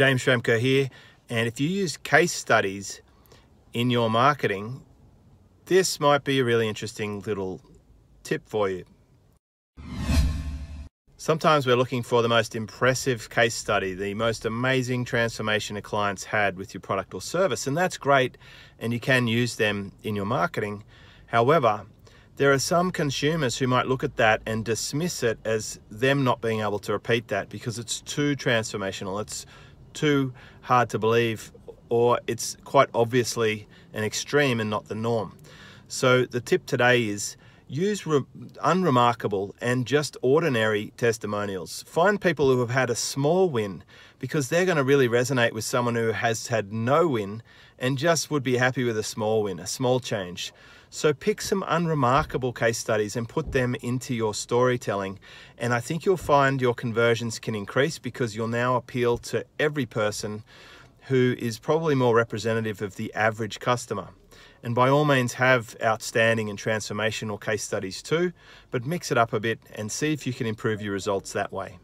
James Schramko here. And if you use case studies in your marketing, this might be a really interesting little tip for you. Sometimes we're looking for the most impressive case study, the most amazing transformation a client's had with your product or service, and that's great, and you can use them in your marketing. However, there are some consumers who might look at that and dismiss it as them not being able to repeat that because it's too transformational, it's too hard to believe, or it's quite obviously an extreme and not the norm. So, the tip today is use unremarkable and just ordinary testimonials. Find people who have had a small win because they're going to really resonate with someone who has had no win and just would be happy with a small win, a small change. So pick some unremarkable case studies and put them into your storytelling. And I think you'll find your conversions can increase because you'll now appeal to every person who is probably more representative of the average customer. And by all means, have outstanding and transformational case studies too, but mix it up a bit and see if you can improve your results that way.